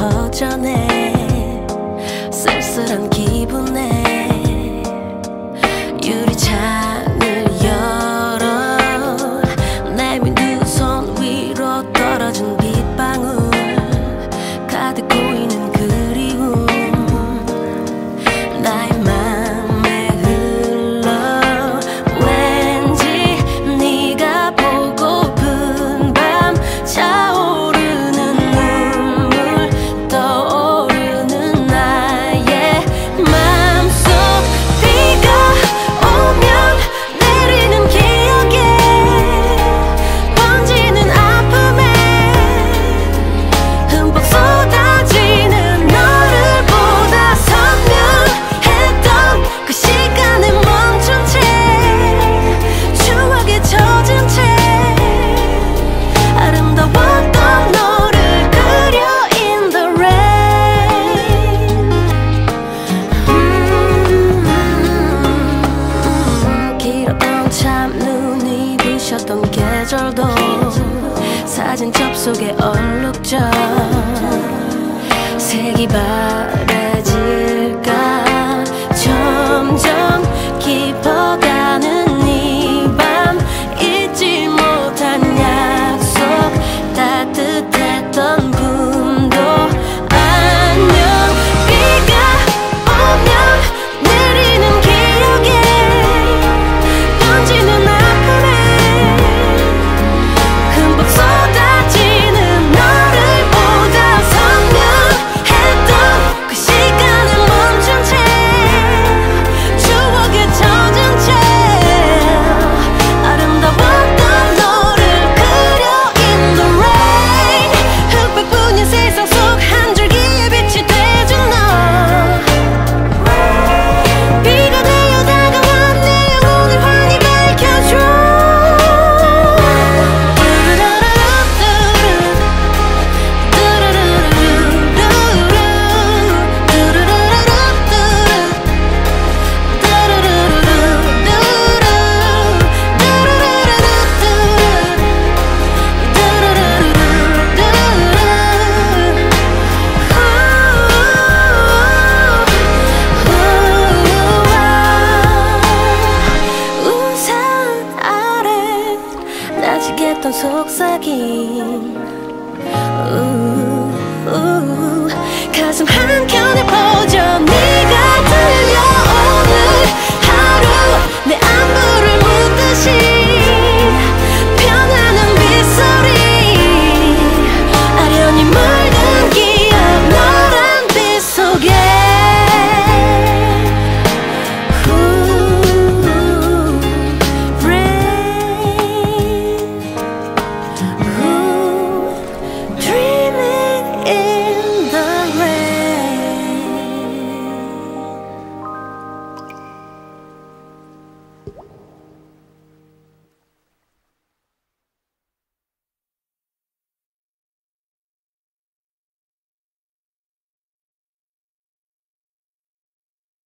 허전해 쓸쓸한 기분에 홀도 사진첩 속에 얼룩져. 색이 바래지 했던 속삭임. 음.